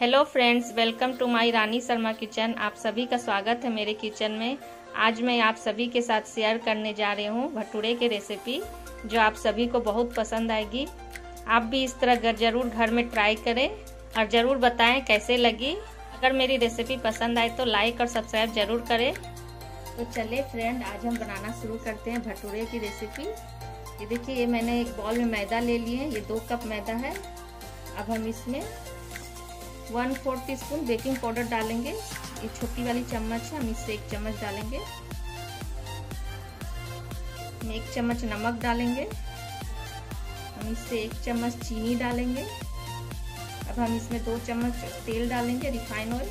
Hello friends welcome to my Rani Sharma kitchen आप सभी का स्वागत है मेरे किचन में। आज मैं आप सभी के साथ शेयर करने जा रही हूँ भटूरे की रेसिपी जो आप सभी को बहुत पसंद आएगी। आप भी इस तरह ज़रूर घर में ट्राई करें और ज़रूर बताएँ कैसे लगी। अगर मेरी रेसिपी पसंद आए तो लाइक और सब्सक्राइब ज़रूर करें। तो चलिए फ्रेंड आज हम बनाना शुरू करते हैं भटूरे की रेसिपी ये देखिए, ये मैंने एक बॉल में मैदा ले लिए ये दो कप मैदा है। अब हम इसमें one four teaspoon baking powder डालेंगे। ये छोटी वाली चम्मच है, हम इससे एक चम्मच डालेंगे। एक चम्मच नमक डालेंगे। हम इससे एक चम्मच चीनी डालेंगे। अब हम इसमें दो चम्मच तेल डालेंगे, रिफाइन ऑयल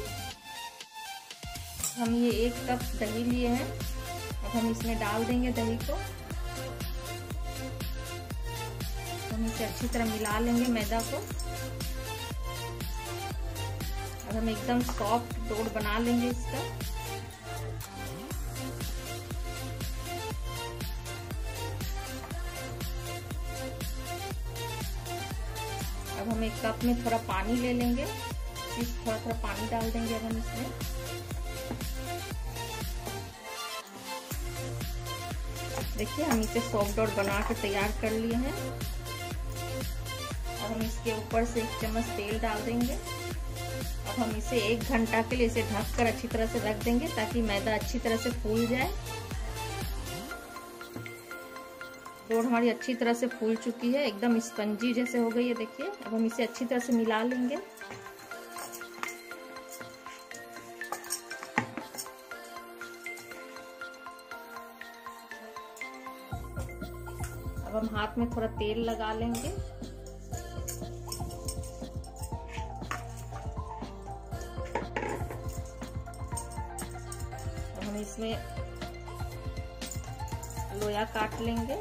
हम ये एक कप दही लिए हैं। अब हम इसमें डाल देंगे दही को। हम इसे अच्छी तरह मिला लेंगे मैदा को। अब हम एकदम सॉफ्ट डोर बना लेंगे इसका। अब हम एक कप में थोड़ा पानी ले लेंगे। इस थोड़ा थोड़ा पानी डाल देंगे अब हम इसमें। देखिए, हम इसे सॉफ्ट डोर बना के तैयार कर लिए हैं। अब हम इसके ऊपर से एक चम्मच तेल डाल देंगे। हम इसे एक घंटा के लिए इसे ढक कर अच्छी तरह से रख देंगे ताकि मैदा अच्छी तरह से फूल जाए। रोड हमारी अच्छी तरह से फूल चुकी है, एकदम स्पंजी जैसे हो गई है, देखिए। अब हम इसे अच्छी तरह से मिला लेंगे। अब हम हाथ में थोड़ा तेल लगा लेंगे। हम इसमें लोया काट लेंगे।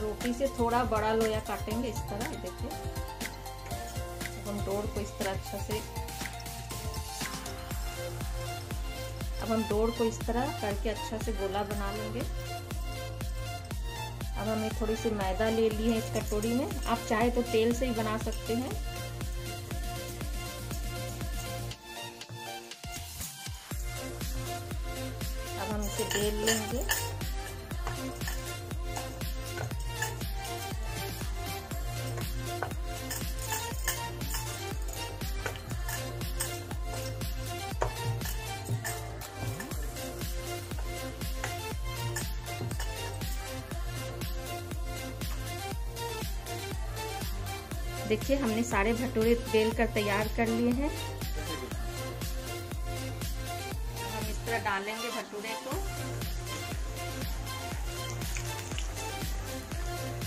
रोटी से थोड़ा बड़ा लोया काटेंगे इस तरह, देखिए। हम डोर को इस तरह अच्छा से अब हम डोर को इस तरह करके अच्छा से गोला बना लेंगे। अब हमें थोड़ी सी मैदा ले ली है इस कटोरी में। आप चाहे तो तेल से ही बना सकते हैं। अब हम इसे बेल लेंगे। देखिए, हमने सारे भटूरे बेल कर तैयार कर लिए हैं। हम इस तरह डालेंगे भटूरे को।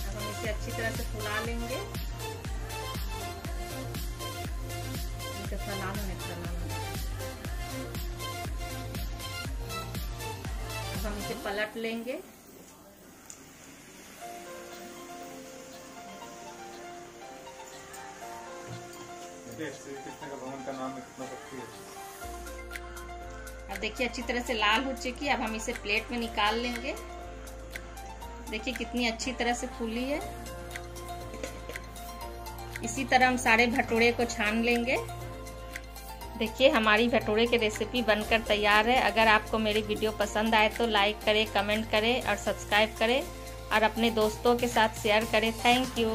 अब हम इसे अच्छी तरह से फुला लेंगे। लो फैला अब हम इसे पलट लेंगे। अब देखिए, अच्छी तरह से लाल हो चुकी अब हम इसे प्लेट में निकाल लेंगे। देखिए, कितनी अच्छी तरह से फूली है। इसी तरह हम सारे भटूरे को छान लेंगे। देखिए, हमारी भटूरे की रेसिपी बनकर तैयार है। अगर आपको मेरी वीडियो पसंद आए तो लाइक करें कमेंट करें और सब्सक्राइब करें। और अपने दोस्तों के साथ शेयर करें। Thank you